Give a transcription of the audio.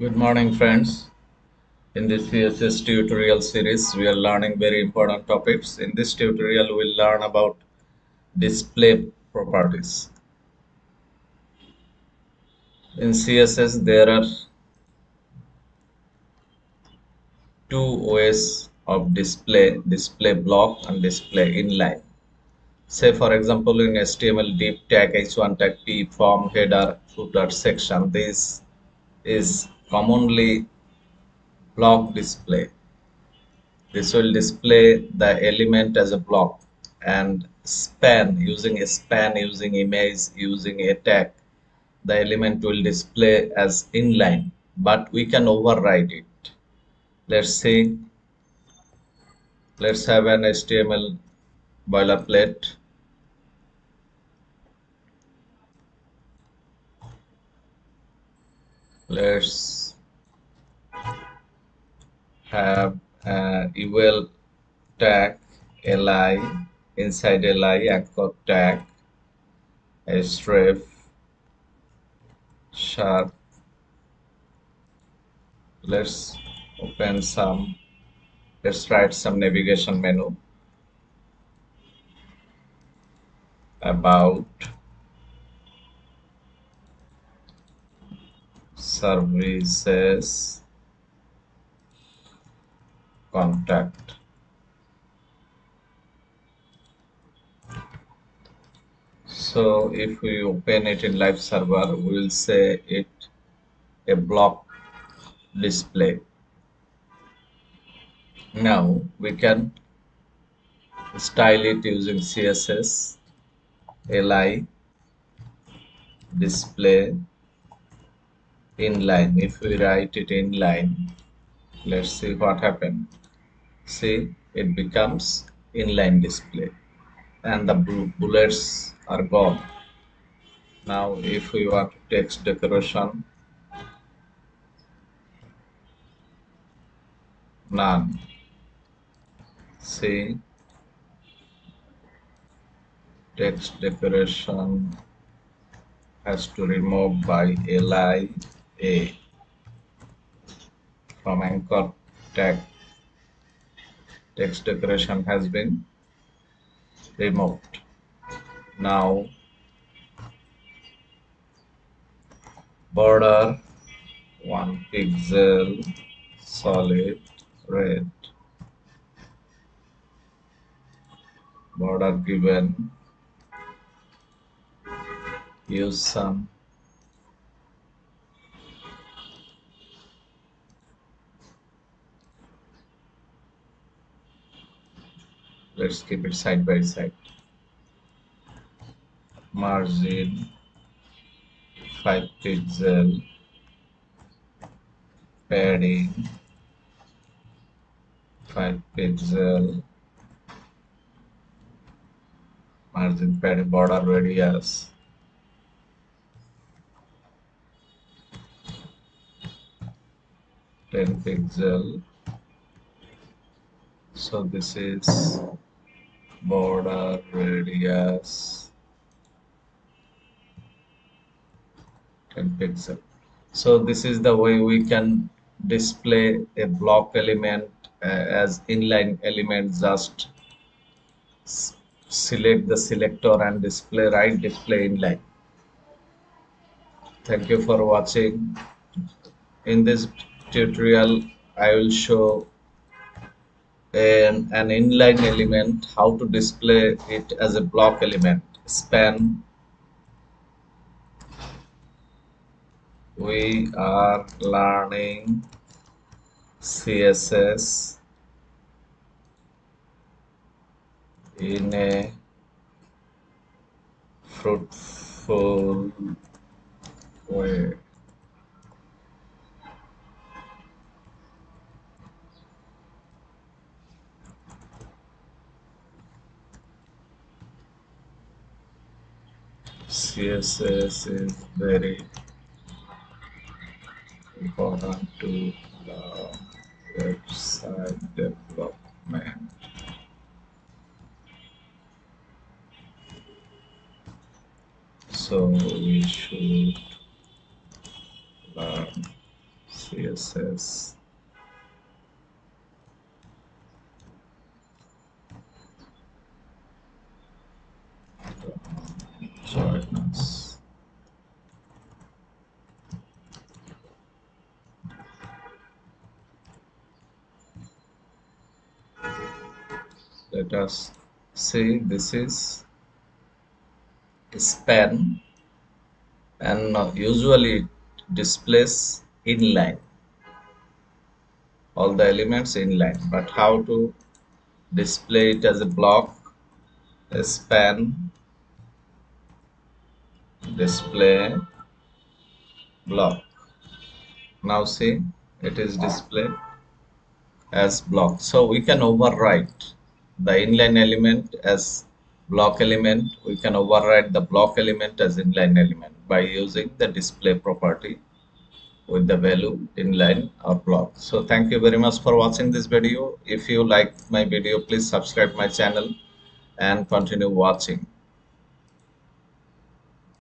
Good morning, friends. In this CSS tutorial series, we are learning very important topics. In this tutorial, we'll learn about display properties. In CSS, there are two ways of display, display block and display inline. Say for example, in HTML div tag h1 tag p form header footer section, this is commonly block display. This will display the element as a block and span using a span using image using a tag the element will display as inline but we can override it. Let's see. Let's have an html boilerplate. Let's have uh, a ul tag li inside li anchor tag href sharp. Let's open some let's write some navigation menu about services contact. So if we open it in live server we will say it a block display. Now we can style it using css li display inline. If we write it inline let's see what happened see it becomes inline display. And the bullets are gone. Now if we want text decoration none. See text decoration has to remove by li a from anchor tag text decoration has been removed. Now border 1 pixel solid red. Border given. Use some let's keep it side by side. Margin 5 pixel padding 5 pixel. Margin padding border radius ten pixel. So this is border radius 10 pixel so this is the way we can display a block element uh, as inline element just select the selector and display right display inline. Thank you for watching. In this tutorial i will show an, an inline element how to display it as a block element. Span. We are learning css in a fruitful way css is very important to the website development. So we should learn this is shortness let us say this is span and usually it displays inline. All the elements inline but how to display it as a block a span display block. Now see it is displayed as block. So we can overwrite the inline element as block element we can override the block element as inline element by using the display property with the value inline or block. So thank you very much for watching this video. If you like my video please subscribe my channel and continue watching